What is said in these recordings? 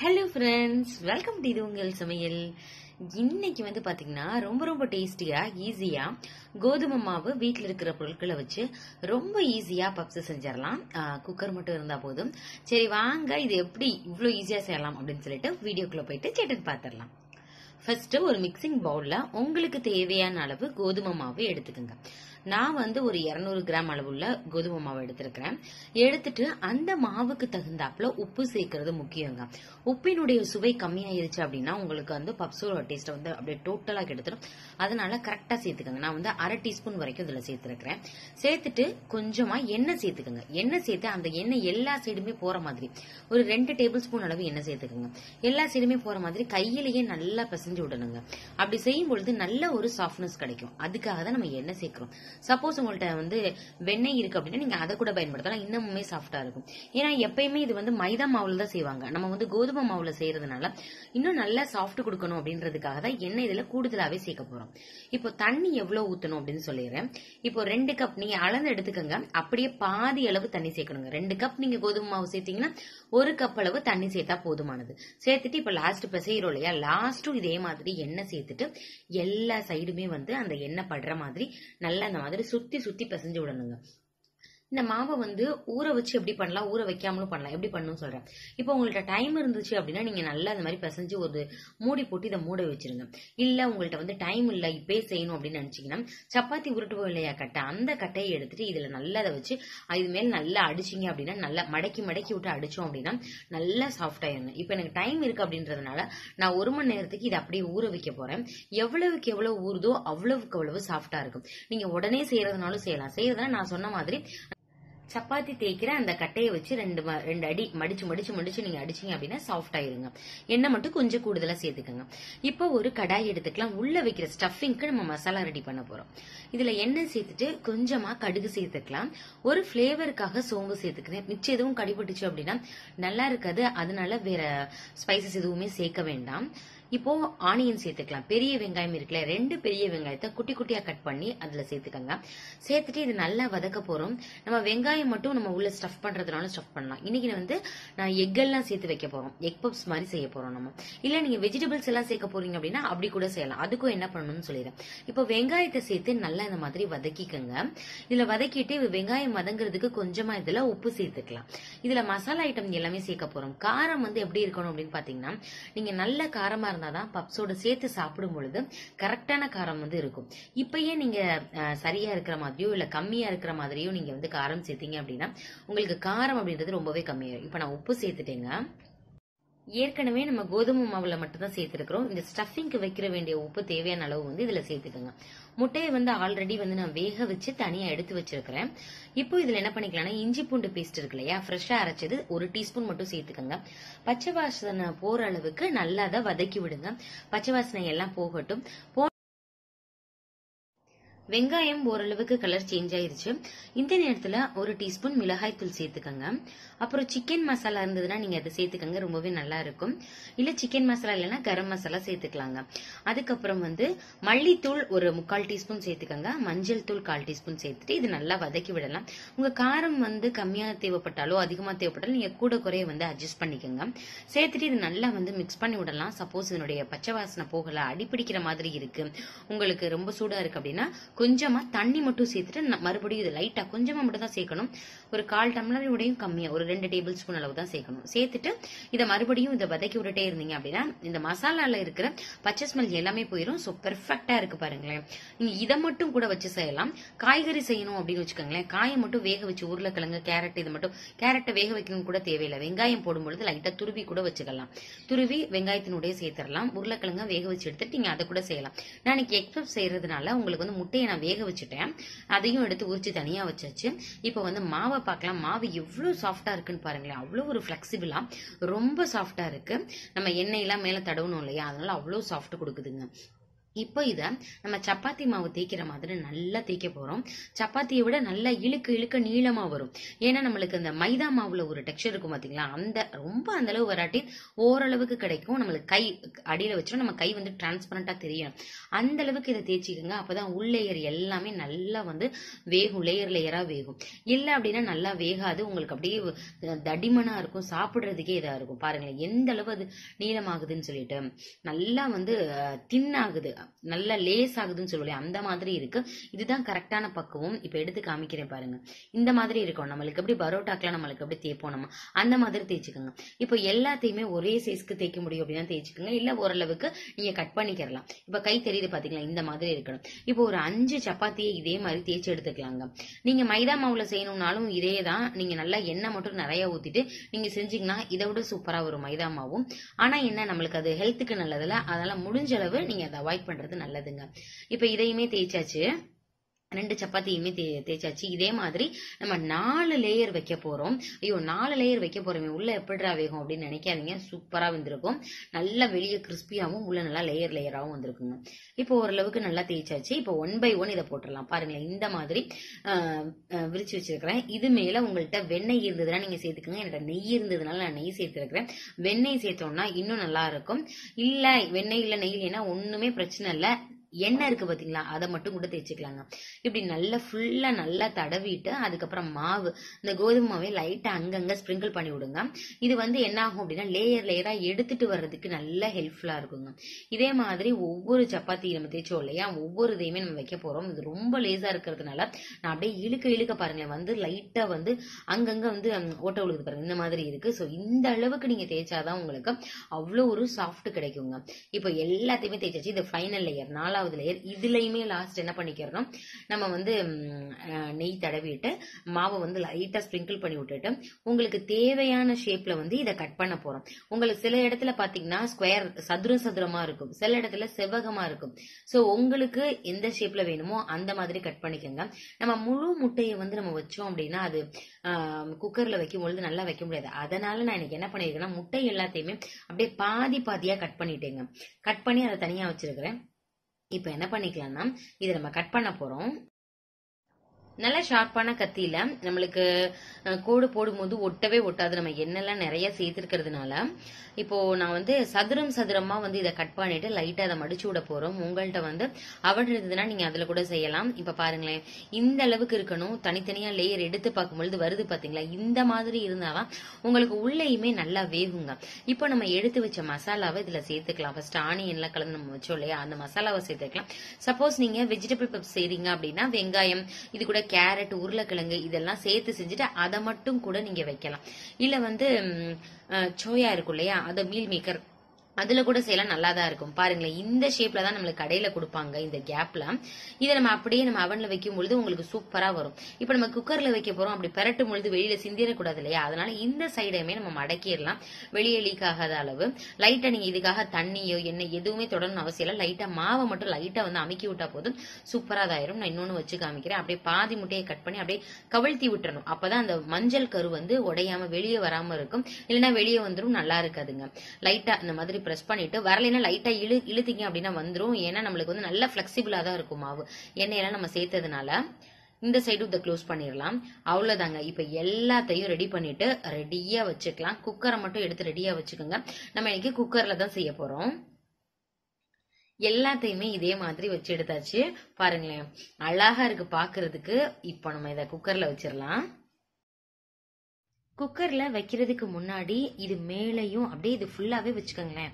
Hello friends welcome to இது உங்கள் சமையல். இன்னைக்கு வந்து பாத்தீங்கன்னா ரொம்ப ரொம்ப டேஸ்டியா ஈஸியா கோதுமை மாவு வீட்டில் இருக்கிற பொருட்களை வச்சு ரொம்ப ஈஸியா பப்ஸ் செஞ்சிடலாம். குக்கர் மட்டும் இருந்தா போதும். சரி வாங்க இது எப்படி இவ்வளோ ஈஸியா செய்யலாம் அப்படின்னு சொல்லிட்டு வீடியோக்குள்ள போயிட்டு கேட்டு பார்த்துடலாம் ஃபர்ஸ்ட் ஒரு மிக்சிங் பவுல்ல உங்களுக்கு தேவையான அளவு கோதுமை மாவு எடுத்துக்கோங்க. நான் வந்து ஒரு 200 கிராம் அளவுள்ள கோதுமை மாவு எடுத்திருக்கிறேன். எடுத்துட்டு அந்த மாவுக்கு தகுந்தாப்புல உப்பு சேர்க்கறது முக்கியங்க. உப்பினுடைய சுவை கம்மியாயிருச்சு அப்படின்னா உங்களுக்கு வந்து பப்ஸோட டேஸ்ட் வந்து அப்படியே டோட்டலா கெடுத்துடும் அதனால கரெக்டா சேர்த்துக்கோங்க. நான் வந்து அரை டீஸ்பூன் வரைக்கும் இதுல சேர்த்திருக்கிறேன். சேர்த்துட்டு கொஞ்சமா எண்ணெய் சேர்த்துக்கோங்க. எண்ணெய் சேர்த்து அந்த எண்ணெய் எல்லா சைடுமே போற மாதிரி. ஒரு ரெண்டு டேபிள் ஸ்பூன் அளவு எண்ணெய் சேர்த்துக்கோங்க. எல்லா சைடுமே போற மாதிரி கையிலேயே நல்லா பிசைஞ்சு விடணுங்க. அப்படி செய்யும் பொழுது நல்ல ஒரு சாஃப்ட்னஸ் கிடைக்கும். அதுக்காக தான் நம்ம எண்ணெய் சேர்க்கிறோம். சப்போஸ் உங்கள்ட்ட வந்து வெண்ணெய் இருக்கு அப்படின்னா நீங்க அதை கூட பயன்படுத்தலாம். இன்னமுமே சாஃப்டா இருக்கும். ஏன்னா எப்பயுமே இது வந்து மைதா மாவுல தான் செய்வாங்க. நம்ம வந்து கோதுமை மாவுல செய்யறதுனால இன்னும் நல்லா சாஃப்ட் கொடுக்கணும் அப்படின்றதுக்காக தான் எண்ணெய் இதுல கூடுதலாவே சேர்க்க போறோம். இப்போ தண்ணி எவ்வளவு ஊத்தணும் அப்படின்னு சொல்லிடுறேன். இப்போ ரெண்டு கப் நீங்க அளந்து எடுத்துக்கோங்க. அப்படியே பாதி அளவு தண்ணி சேர்க்கணுங்க. ரெண்டு கப் நீங்க கோதுமை மாவு சேர்த்தீங்கன்னா ஒரு கப் அளவு தண்ணி சேர்த்தா போதுமானது. சேர்த்துட்டு இப்ப லாஸ்ட் பிசைறோம் இல்லையா? லாஸ்ட்டும் இதே மாதிரி எண்ணெய் சேர்த்துட்டு எல்லா சைடுமே வந்து அந்த எண்ணெய் படுற மாதிரி நல்லா அந்த மாதிரி சுத்தி சுத்தி பிசைஞ்சு விடணுங்க. இந்த மாவை வந்து ஊற வச்சு எப்படி பண்ணலாம்? ஊற வைக்காமலும் பண்ணலாம். எப்படி பண்ணணும் சொல்றேன். இப்போ உங்கள்கிட்ட டைம் இருந்துச்சு அப்படின்னா நீங்க நல்லா அந்த மாதிரி பிசைஞ்சு ஒரு மூடி போட்டு இதை மூட வச்சிருங்க. இல்ல உங்கள்ட்ட வந்து டைம் இல்ல இப்பே செய்யணும் அப்படின்னு நினைச்சீங்கன்னா சப்பாத்தி உருட்டுவோம் இல்லையா கட்டை அந்த கட்டையை எடுத்துட்டு இதுல நல்லா அதை வச்சு இது மேல நல்லா அடிச்சிங்க அப்படின்னா நல்லா மடக்கி மடக்கி விட்டு அடிச்சோம் அப்படின்னா நல்லா சாஃப்ட் ஆயிருங்க இப்போ எனக்கு டைம் இருக்கு அப்படின்றதுனால நான் ஒரு மணி நேரத்துக்கு இதை அப்படியே ஊற வைக்க போறேன். எவ்வளவுக்கு எவ்வளவு ஊறுதோ அவ்வளவுக்கு அவ்வளவு சாஃப்டா இருக்கும். நீங்க உடனே செய்யறதுனாலும் செய்யலாம். செய்யறதுனா நான் சொன்ன மாதிரி சப்பாத்தி தேய்க்கிற அந்த கட்டையை வச்சு ரெண்டு ம- ரெண்டு அடி மடிச்சு மடிச்சு மடிச்சு நீங்க அடிச்சீங்க அப்படின்னா சாஃப்ட் ஆயிருங்க. எண்ணெய் மட்டும் கொஞ்சம் கூடுதலா சேர்த்துக்கோங்க. இப்போ ஒரு கடாய் எடுத்துக்கலாம். உள்ள வைக்கிற ஸ்டஃபிங்க்கு நம்ம மசாலா ரெடி பண்ண போறோம். இதுல எண்ணெய் சேர்த்துட்டு கொஞ்சமா கடுகு சேர்த்துக்கலாம். ஒரு ஃபிளேவருக்காக சோம்பு சேர்த்துக்கிறேன். மிச்சம் எதுவும் கடிபட்டுச்சு அப்படின்னா நல்லா இருக்காது. அதனால வேற ஸ்பைசஸ் எதுவுமே சேர்க்க வேண்டாம். இப்போ ஆனியன் சேர்த்துக்கலாம். பெரிய வெங்காயம் இருக்குல்ல ரெண்டு பெரிய வெங்காயத்தை குட்டி குட்டியா கட் பண்ணி அதுல சேர்த்துக்கோங்க. சேர்த்துட்டு இது நல்லா வதக்க போறோம். நம்ம வெங்காயம் மட்டும் நம்ம உள்ள ஸ்டஃப் பண்றதுனால ஸ்டஃப் பண்ணலாம். இன்னைக்கு வந்து நான் எக் எல்லாம் சேர்த்து வைக்க போறோம். எக் பப்ஸ் மாதிரி செய்ய போறோம் நம்ம. இல்ல நீங்க வெஜிடபிள்ஸ் எல்லாம் சேர்க்க போறீங்க அப்படின்னா அப்படி கூட செய்யலாம். அதுக்கும் என்ன பண்ணணும்னு சொல்லிடுறேன். இப்போ வெங்காயத்தை சேர்த்து நல்லா இந்த மாதிரி வதக்கிக்கோங்க. இதுல வதக்கிட்டு வெங்காயம் வதங்குறதுக்கு கொஞ்சமா இதுல உப்பு சேர்த்துக்கலாம். இதுல மசாலா ஐட்டம் எல்லாமே சேர்க்க போறோம். காரம் வந்து எப்படி இருக்கணும் அப்படின்னு பாத்தீங்கன்னா நீங்க நல்ல காரமா இருந்தாதான் பப்ஸோட சேர்த்து சாப்பிடும் பொழுது கரெக்டான காரம் வந்து இருக்கும். இப்பயே நீங்க அஹ், சரியா இருக்கிற மாதிரியோ இல்ல கம்மியா இருக்கிற மாதிரியோ நீங்க வந்து காரம் சேர்த்தீங்க அப்படின்னா உங்களுக்கு காரம் அப்படின்றது ரொம்பவே கம்மியாயிரும். இப்ப நான் உப்பு சேர்த்துட்டேங்க. ஏற்கனவே நம்ம கோதுமை மாவுல மட்டும் தான் இந்த ஸ்டஃபிங்க்கு வைக்கிற வேண்டிய உப்பு தேவையான அளவு வந்து இதுல சேர்த்துக்கோங்க. முட்டையை வந்து ஆல்ரெடி வந்து நான் வேக வச்சு தனியா எடுத்து வச்சிருக்கிறேன். இப்போ இதுல என்ன பண்ணிக்கலாம்னா இஞ்சி பூண்டு பேஸ்ட் இருக்கு இல்லையா? ஃப்ரெஷ்ஷா அரைச்சது ஒரு டீஸ்பூன் மட்டும் சேர்த்துக்கோங்க. பச்சை வாசனை போற அளவுக்கு நல்லா தான் வதக்கி விடுங்க. பச்சை வாசனை எல்லாம் போகட்டும். போ வெங்காயம் ஓரளவுக்கு கலர் சேஞ்ச் ஆயிருச்சு. இந்த நேரத்துல ஒரு டீஸ்பூன் மிளகாய் தூள் சேர்த்துக்கோங்க. அப்புறம் சிக்கன் மசாலா இருந்ததுன்னா நீங்க அதை சேர்த்துக்கோங்க ரொம்பவே நல்லா இருக்கும். இல்ல சிக்கன் மசாலா இல்லைன்னா கரம் மசாலா சேர்த்துக்கலாங்க. அதுக்கப்புறம் வந்து மல்லித்தூள் ஒரு முக்கால் டீஸ்பூன் சேர்த்துக்கோங்க. மஞ்சள் தூள் கால் டீஸ்பூன் சேர்த்துட்டு இது நல்லா வதக்கி விடலாம். உங்க காரம் வந்து கம்மியாக தேவைப்பட்டாலோ அதிகமாக தேவைப்பட்டாலும் நீங்க கூட குறைய வந்து அட்ஜஸ்ட் பண்ணிக்கோங்க. சேர்த்துட்டு இது நல்லா வந்து மிக்ஸ் பண்ணி விடலாம். சப்போஸ் இதனுடைய பச்சை வாசனை போகல அடிப்பிடிக்கிற மாதிரி இருக்கு. உங்களுக்கு ரொம்ப சூடா இருக்கு அப்படின்னா கொஞ்சமா தண்ணி மட்டும் சேர்த்துட்டு ந- மறுபடியும் இது லைட்டா கொஞ்சமா மட்டும் தான் சேர்க்கணும். ஒரு கால் டம்ளரோடையும் கம்மியா ஒரு ரெண்டு டேபிள் ஸ்பூன் அளவு தான் சேர்க்கணும். சேர்த்துட்டு இதை மறுபடியும் இதை வதக்கி விட்டுட்டே இருந்தீங்க அப்படின்னா இந்த மசாலால இருக்கிற பச்சை ஸ்மெல் எல்லாமே போயிடும் ஸோ பெர்ஃபெக்டா இருக்கு பாருங்களேன். நீங்க இதை மட்டும் கூட வச்சு செய்யலாம். காய்கறி செய்யணும் அப்படின்னு வச்சுக்கோங்களேன். காயை மட்டும் வேக வச்சு உருளைக்கிழங்கு கேரட் இது மட்டும் கேரட்டை வேக வைக்கணும் கூட தேவையில்லை. வெங்காயம் போடும்பொழுது லைட்டா துருவி கூட வச்சுக்கலாம். துருவி வெங்காயத்தினுடைய சேர்த்துடலாம். உருளைக்கிழங்க வேக வச்சு எடுத்துட்டு நீங்க அதை கூட செய்யலாம். நான் இன்னைக்கு எக் செய்யறதுனால உங்களுக்கு வந்து முட்டையை நான் வேக வச்சுட்டேன். அதையும் எடுத்து உரிச்சு தனியா வச்சாச்சு. இப்போ வந்து மாவை பார்க்கலாம். மாவு எவ்வளவு சாஃப்டா இருக்குன்னு பாருங்களேன். அவ்வளவு ஒரு பிளெக்சிபிளா ரொம்ப சாஃப்டா இருக்கு. நம்ம எண்ணெய் எல்லாம் மேல தடவணும் இல்லையா? அதனால அவ்வளவு சாஃப்ட் கொடுக்குதுங்க. இப்போ இதை நம்ம சப்பாத்தி மாவு தேய்க்கிற மாதிரி நல்லா தேய்க்க போகிறோம் சப்பாத்தியை விட நல்லா இழுக்கு இழுக்க நீளமாக வரும். ஏன்னா நம்மளுக்கு அந்த மைதா மாவில் ஒரு டெக்ஸ்டர் இருக்கும் பார்த்தீங்களா அந்த ரொம்ப அந்த அளவு வராட்டி ஓரளவுக்கு கிடைக்கும். நம்மளுக்கு கை அடியில் வச்சோம் நம்ம கை வந்து டிரான்ஸ்பரண்டா தெரியும். அந்த அளவுக்கு இதை தேய்ச்சிக்கோங்க. அப்போ தான் லேயர் எல்லாமே நல்லா வந்து வேகும். லேயர் லேயராக வேகும். இல்லை அப்படின்னா நல்லா வேகாது. உங்களுக்கு அப்படியே தடிமனாக இருக்கும். சாப்பிட்றதுக்கே இதாக இருக்கும். பாருங்களேன். எந்த அளவு அது நீளமாகுதுன்னு சொல்லிட்டு. நல்லா வந்து தின்னாகுது நல்லா லேஸ் ஆகுதுன்னு சொல்லுவோம் அந்த மாதிரி இருக்கு. இதுதான் கரெக்டான பக்குவம். இப்ப எடுத்து காமிக்கிறேன் பாருங்க. இந்த மாதிரி இருக்கும். நம்மளுக்கு எப்படி பரோட்டாக்கெல்லாம் நம்மளுக்கு எப்படி தேய்ப்போம் நம்ம? அந்த மாதிரி தேய்ச்சிக்கோங்க. இப்போ எல்லாத்தையுமே ஒரே சைஸ்க்கு தேய்க்க முடியும் அப்படின்னா தேய்ச்சிக்கோங்க. இல்ல ஓரளவுக்கு நீங்க கட் பண்ணிக்கிறலாம். இப்ப கை தெரியுது பாத்தீங்களா? இந்த மாதிரி இருக்கணும். இப்போ ஒரு அஞ்சு சப்பாத்தியை இதே மாதிரி தேய்ச்சி எடுத்துக்கலாங்க. நீங்க மைதா மாவுல செய்யணும்னாலும் இதே தான் நீங்க நல்லா எண்ணெய் மட்டும் நிறைய ஊத்திட்டு நீங்க செஞ்சீங்கன்னா இதை விட சூப்பரா வரும் மைதா மாவும். ஆனா என்ன? நம்மளுக்கு அது ஹெல்த்துக்கு நல்லதுல அதனால முடிஞ்ச அளவு நீங்க அதை அவாய்ட் பண்றது நல்லதுங்க. இப்ப இதையுமே தேய்ச்சாச்சு. ரெண்டு சப்பாத்தியுமே தே தேய்ச்சாச்சு. இதே மாதிரி நம்ம நாலு லேயர் வைக்க போறோம். ஐயோ நாலு லேயர் வைக்க போறோமே. உள்ள எப்படிடா வேகும் அப்படின்னு நினைக்காதீங்க. சூப்பரா வந்திருக்கும். நல்லா வெளியே கிறிஸ்பியாவும் உள்ள நல்லா லேயர் லேயராகவும் வந்திருக்குங்க. இப்போ ஓரளவுக்கு நல்லா தேய்ச்சாச்சு. இப்போ ஒன் பை ஒன் இதை போட்டுடலாம். பாருங்களேன் இந்த மாதிரி விரிச்சு வச்சிருக்கிறேன். இது மேல உங்கள்கிட்ட வெண்ணெய் இருந்ததுன்னா நீங்க சேர்த்துக்கோங்க. என்னோட நெய் இருந்ததுனால நான் நெய் சேர்த்துருக்கிறேன். வெண்ணெய் சேர்த்தோம்னா இன்னும் நல்லா இருக்கும். இல்ல வெண்ணெய் இல்ல நெய் இல்லைன்னா ஒண்ணுமே பிரச்சனை இல்லை. எண்ணெய் இருக்கு பாத்தீங்களா? அதை மட்டும் கூட தேய்ச்சிக்கலாங்க. இப்படி நல்லா ஃபுல்லா நல்லா தடவிட்டு அதுக்கப்புறம் மாவு இந்த கோதுமை மாவை லைட்டா அங்கங்க ஸ்ப்ரிங்கிள் பண்ணி விடுங்க. இது வந்து என்ன ஆகும் அப்படின்னா லேயர் லேயரா எடுத்துட்டு வர்றதுக்கு நல்ல ஹெல்ப்ஃபுல்லா இருக்குங்க. இதே மாதிரி ஒவ்வொரு சப்பாத்தி நம்ம தேய்ச்சோம் இல்லையா? ஒவ்வொரு இதையுமே நம்ம வைக்க போறோம். இது ரொம்ப லேசா இருக்கிறதுனால நான் அப்படியே இழுக்க இழுக்க பாருங்களேன் வந்து லைட்டா வந்து அங்கங்க வந்து ஓட்ட விழுகுது பாருங்க. இந்த மாதிரி இருக்கு. ஸோ இந்த அளவுக்கு நீங்க தேய்ச்சாதான் உங்களுக்கு அவ்வளோ ஒரு சாஃப்ட் கிடைக்குங்க. இப்போ எல்லாத்தையுமே தேய்ச்சாச்சு. இது ஃபைனல் லேயர் நாலாவது நாலாவது லேயர் இதுலயுமே லாஸ்ட் என்ன பண்ணிக்கிறோம்? நம்ம வந்து நெய் தடவிட்டு மாவை வந்து லைட்டா ஸ்ப்ரிங்கிள் பண்ணி விட்டுட்டு உங்களுக்கு தேவையான ஷேப்ல வந்து இதை கட் பண்ண போறோம். உங்களுக்கு சில இடத்துல பாத்தீங்கன்னா ஸ்கொயர் சதுரம் சதுரமா இருக்கும். சில இடத்துல செவ்வகமா இருக்கும். சோ உங்களுக்கு எந்த ஷேப்ல வேணுமோ அந்த மாதிரி கட் பண்ணிக்கோங்க. நம்ம முழு முட்டையை வந்து நம்ம வச்சோம் அப்படின்னா அது குக்கர்ல வைக்கும் பொழுது நல்லா வைக்க முடியாது. அதனால நான் எனக்கு என்ன பண்ணிருக்கேன்னா முட்டை எல்லாத்தையுமே அப்படியே பாதி பாதியா கட் பண்ணிட்டேங்க. கட் பண்ணி அதை தனியா வச்சிருக்கிறேன். இப்போ என்ன பண்ணிக்கலாம்னா இதை நம்ம கட் பண்ண போகிறோம் நல்ல ஷார்ப்பான கத்தியில நம்மளுக்கு கோடு போடும்போது ஒட்டவே ஒட்டாது. நம்ம எண்ணெய்லாம் நிறைய சேர்த்துருக்கிறதுனால. இப்போ நான் வந்து சதுரம் சதுரமா வந்து இதை கட் பண்ணிட்டு லைட்டா அதை மடிச்சு விட போறோம். உங்கள்கிட்ட வந்து அவன் இருந்ததுன்னா நீங்க அதுல கூட செய்யலாம். இப்ப பாருங்களேன். இந்த அளவுக்கு இருக்கணும். தனித்தனியா லேயர் எடுத்து பார்க்கும்பொழுது வருது பாத்தீங்களா? இந்த மாதிரி இருந்தாதான் உங்களுக்கு உள்ளேயுமே நல்லா வேகுங்க. இப்போ நம்ம எடுத்து வச்ச மசாலாவை இதுல சேர்த்துக்கலாம். ஃபர்ஸ்ட் ஆனியன்லாம் கலந்து நம்ம வச்சோம் இல்லையா? அந்த மசாலாவை சேர்த்துக்கலாம். சப்போஸ் நீங்க வெஜிடபிள் பப் செய்றீங்க அப்படின்னா வெங்காயம் இது கூட கேரட் உருளைக்கிழங்கு இதெல்லாம் சேர்த்து செஞ்சுட்டு அதை மட்டும் கூட நீங்க வைக்கலாம். இல்ல வந்து சோயா இருக்கும் இல்லையா? அதை மீல் மேக்கர் அதுல கூட செய்யலாம் நல்லா தான் இருக்கும். பாருங்களேன் இந்த ஷேப்ல தான் நம்மளுக்கு கடையில கொடுப்பாங்க இந்த கேப்ல இதை நம்ம அப்படியே நம்ம அவன்ல வைக்கும் பொழுது உங்களுக்கு சூப்பரா வரும். இப்ப நம்ம குக்கர்ல வைக்க போறோம் அப்படி பெரட்டும் பொழுது வெளியில சிந்திடக்கூடாது இல்லையா? அதனால இந்த சைடையுமே நம்ம மடக்கிடலாம். வெளியே லீக் ஆகாத அளவு. லைட்டா நீங்க இதுக்காக தண்ணியோ எண்ணெய் எதுவுமே தொடரணும் அவசியம் இல்லை. லைட்டா மாவை மட்டும் லைட்டா வந்து அமுக்கி விட்டா போதும். சூப்பரா ஆயிரும். நான் இன்னொன்னு வச்சு காமிக்கிறேன். அப்படியே பாதி முட்டையை கட் பண்ணி அப்படியே கவிழ்த்தி விட்டுறணும். அப்பதான் அந்த மஞ்சள் கரு வந்து உடையாம வெளியே வராம இருக்கும். இல்லைன்னா வெளியே வந்துடும் நல்லா இருக்காதுங்க. லைட்டா இந்த மாதிரி ப்ரெஸ் பண்ணிட்டு வரலைன்னா லைட்டா இழு இழுத்தீங்க அப்படின்னா வந்துடும் ஏன்னா நம்மளுக்கு வந்து நல்ல பிளெக்சிபிளா தான் இருக்கும் மாவு. எண்ணெயெல்லாம் நம்ம சேர்த்ததுனால இந்த சைடு இதை க்ளோஸ் பண்ணிடலாம் அவ்வளோதாங்க இப்போ எல்லாத்தையும் ரெடி பண்ணிட்டு ரெடியாக வச்சுக்கலாம். குக்கரை மட்டும் எடுத்து ரெடியாக வச்சுக்கோங்க. நம்ம இன்னைக்கு குக்கரில் தான் செய்ய போகிறோம் எல்லாத்தையுமே இதே மாதிரி வச்சு எடுத்தாச்சு. பாருங்களேன். அழகா இருக்கு பாக்குறதுக்கு. இப்போ நம்ம இதை குக்கர்ல வச்சிடலாம் குக்கர்ல வைக்கிறதுக்கு முன்னாடி இது மேலையும் அப்படியே இது ஃபுல்லாவே வச்சுக்கோங்களேன்.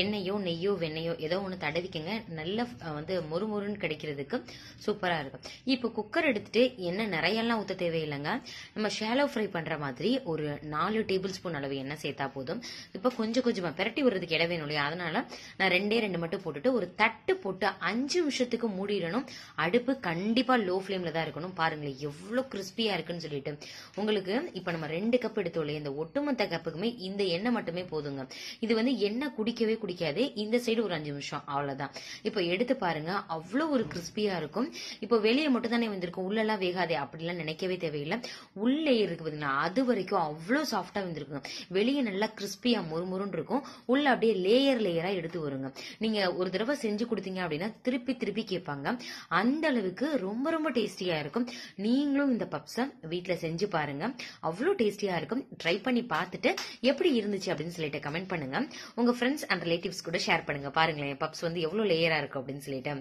எண்ணெயோ நெய்யோ வெண்ணெயோ ஏதோ ஒன்று தடவிக்கங்க. நல்ல வந்து மொறுமொறுன்னு கிடைக்கிறதுக்கு சூப்பரா இருக்கும். இப்போ குக்கர் எடுத்துட்டு எண்ணெய் நிறையெல்லாம் ஊற்ற தேவையில்லைங்க. நம்ம ஷேலோ ஃப்ரை பண்ற மாதிரி ஒரு நாலு டேபிள் ஸ்பூன் அளவு எண்ணெய் சேர்த்தா போதும். இப்போ கொஞ்சம் கொஞ்சமா பிரட்டி விடுறதுக்கு இட வேணும் இல்லையா? அதனால நான் ரெண்டே ரெண்டு மட்டும் போட்டுட்டு ஒரு தட்டு போட்டு அஞ்சு நிமிஷத்துக்கு மூடிடணும். அடுப்பு கண்டிப்பா லோ ஃப்ளேம்ல தான் இருக்கணும். பாருங்களேன் எவ்வளவு கிறிஸ்பியா இருக்குன்னு சொல்லிட்டு. உங்களுக்கு இப்போ நம்ம ரெண்டு கப் இந்த ஒட்டுமொத்த கப்புக்குமே இந்த எண்ணெய் மட்டுமே போதுங்க. இது வந்து எண்ணெய் குடிக்கவே குடிக்காது. இந்த சைடு ஒரு அஞ்சு நிமிஷம். அவ்வளவுதான். இப்போ எடுத்து பாருங்க. அவ்வளோ ஒரு கிறிஸ்பியா இருக்கும். இப்போ வெளியே மட்டும் தானே வந்திருக்கும் உள்ளெல்லாம் வேகாதே. அப்படிலாம் நினைக்கவே தேவையில்லை. உள்ளே இருக்கு பாத்தீங்கன்னா அது வரைக்கும் அவ்வளோ சாஃப்டா வந்திருக்குங்க. வெளியே நல்லா கிறிஸ்பியா முறுமுறுன்னு இருக்கும். உள்ள அப்படியே லேயர் லேயரா எடுத்து வருங்க. நீங்க ஒரு தடவை செஞ்சு கொடுத்தீங்க அப்படின்னா திருப்பி திருப்பி கேட்பாங்க. அந்த அளவுக்கு ரொம்ப ரொம்ப டேஸ்டியா இருக்கும். நீங்களும் இந்த பப்ஸை வீட்ல செஞ்சு பாருங்க. அவ்வளோ டேஸ்டியா இருக்கும். ட்ரை பண்ணி பார்த்துட்டு எப்படி இருந்துச்சு அப்படின்னு சொல்லிட்டு கமெண்ட் பண்ணுங்க. உங்க ஃப்ரெண்ட்ஸ் அண்ட் ரிலேட்டிவ்ஸ் கூட ஷேர் பண்ணுங்க. பாருங்களேன் பப்ஸ் வந்து எவ்வளவு லேயரா இருக்கு அப்படின்னு சொல்லிட்டு.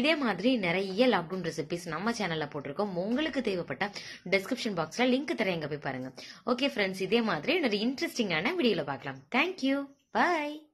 இதே மாதிரி நிறைய லாக்டவுன் ரெசிபிஸ் நம்ம சேனல்ல போட்டிருக்கோம். உங்களுக்கு தேவைப்பட்ட டிஸ்கிரிப்ஷன் பாக்ஸ்ல லிங்க் தரேன். எங்க போய் பாருங்க. ஓகே ஃப்ரெண்ட்ஸ் இதே மாதிரி நிறைய இன்ட்ரெஸ்டிங்கான வீடியோல பார்க்கலாம். Thank you bye